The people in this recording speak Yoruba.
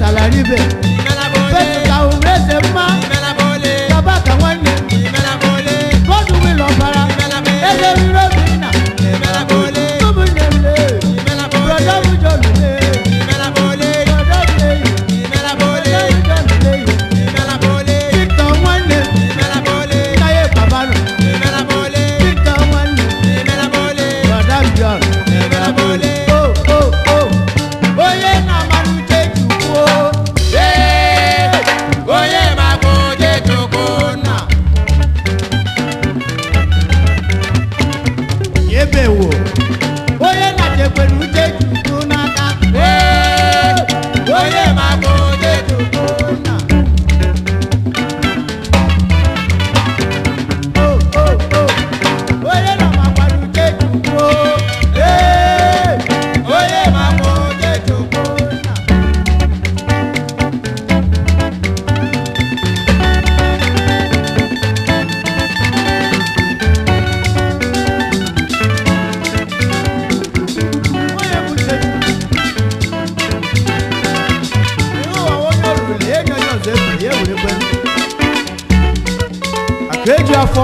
salari bẹ́ẹ̀. dúpẹ́ àkéjì afọ.